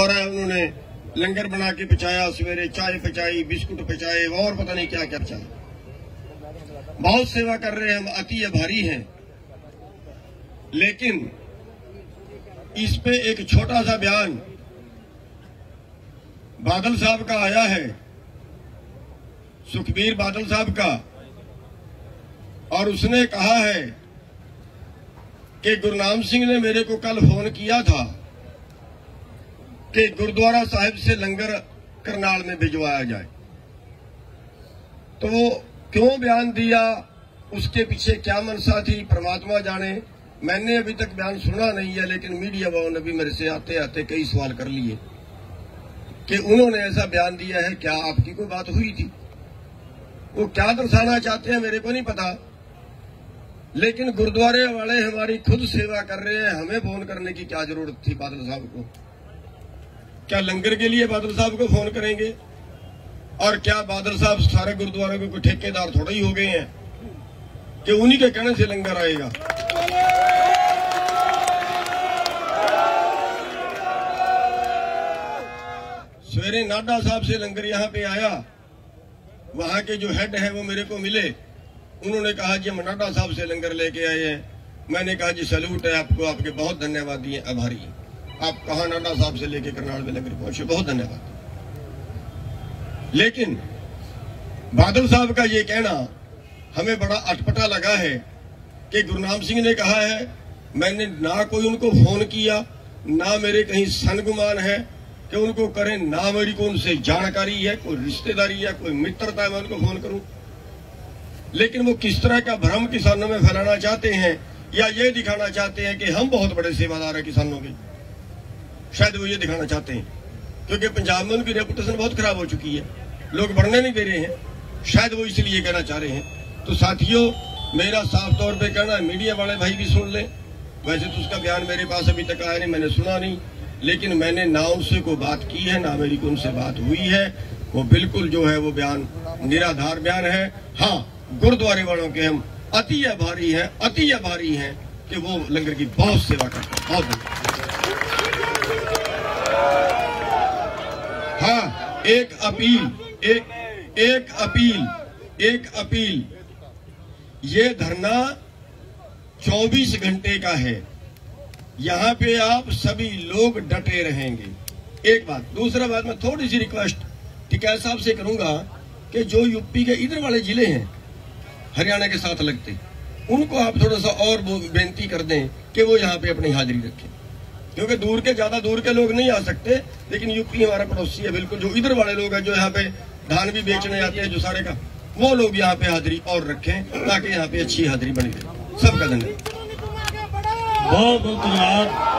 और उन्होंने लंगर बना के पचाया, सवेरे चाय पचाई, बिस्कुट पचाए, और पता नहीं क्या क्या चाहे बहुत सेवा कर रहे हैं, हम अति आभारी हैं। लेकिन इस पे एक छोटा सा बयान बादल साहब का आया है। सुखबीर बादल साहब का। और उसने कहा है कि गुरनाम सिंह ने मेरे को कल फ़ोन किया था। कि गुरुद्वारा साहिब से लंगर करनाल में भिजवाया जाए। तो क्यों बयान दिया? उसके पीछे क्या मनसा थी? परमात्मा जाने। मैंने अभी तक बयान सुना नहीं है, लेकिन मीडिया वालों ने भी मेरे से आते आते कई सवाल कर लिए कि उन्होंने ऐसा बयान दिया है, क्या आपकी कोई बात हुई थी? वो क्या दर्शाना चाहते हैं मेरे को नहीं पता। लेकिन गुरुद्वारे वाले हमारी खुद सेवा कर रहे हैं, हमें फ़ोन करने की क्या ज़रूरत थी, बादल साहब को? क्या लंगर के लिए बादल साहब को फ़ोन करेंगे? और क्या बादल साहब सारे गुरुद्वारे को कोई ठेकेदार थोड़े ही हो गए हैं कि उन्हीं के कहने से लंगर आएगा? सवेरे नाडा साहब से लंगर यहाँ पे आया। वहाँ के जो हेड है वो मेरे को मिले। उन्होंने कहा जी हम नाडा साहब से लंगर लेके आए हैं। मैंने कहा जी सैल्यूट है आपको, आपके बहुत धन्यवाद दिए, आभारी हैं। आप कहा नाडा साहब से लेकर करनाल में नगरी पहुँचे, बहुत धन्यवाद। लेकिन, बादल साहब का ये कहना, हमें बड़ा अटपटा लगा है कि गुरुनाम सिंह ने कहा है, मैंने ना कोई उनको फ़ोन किया, ना मेरे कहीं सनगुमान है कि उनको करें ना मेरी को उनसे जानकारी है, कोई रिश्तेदारी है कोई मित्रता है, मैं उनको फ़ोन करूँ। लेकिन वो किस तरह का भ्रम किसानों में फैलाना चाहते हैं, या ये दिखाना चाहते हैं कि हम बहुत बड़े सेवादार हैं किसानों के? शायद वो ये दिखाना चाहते हैं। क्योंकि पंजाब में उनकी रेपुटेशन बहुत खराब हो चुकी है। लोग बढ़ने नहीं दे रहे हैं। शायद वो इसलिए कहना चाह रहे हैं। तो साथियों, मेरा साफ़ तौर पर कहना है मीडिया वाले भाई भी सुन लें। वैसे तो उसका बयान मेरे पास अभी तक आया नहीं, मैंने सुना नहीं। लेकिन मैंने ना उनसे को बात की है, ना मेरी को उनसे बात हुई है। वो बिल्कुल जो है, वो बयान, निराधार बयान है। हाँ गुरुद्वारे वालों के हम अति आभारी हैं, अति आभारी हैं कि वो लंगर की बहुत सेवा करते हैं। बहुत हाँ एक अपील, एक एक अपील एक अपील। ये धरना 24 घंटे का है। यहाँ पे आप सभी लोग डटे रहेंगे। एक बात, दूसरा बात, मैं थोड़ी सी रिक्वेस्ट टिकैत साहब से करूँगा कि जो यूपी के इधर वाले ज़िले हैं, हरियाणा के साथ लगते, उनको आप थोड़ा सा और बेनती कर दें कि वो यहाँ पे अपनी हाजिरी रखें। क्योंकि दूर के, ज़्यादा दूर के लोग नहीं आ सकते, लेकिन यूपी हमारा पड़ोसी है, बिल्कुल, जो इधर वाले लोग हैं, जो यहाँ पे धान भी बेचने आते हैं, जो सारे का, वो लोग यहाँ पे हाजिरी और रखें, ताकि यहाँ पे अच्छी हाजिरी बनी रहे। सबका धन्यवाद। बहुत बहुत धन्यवाद।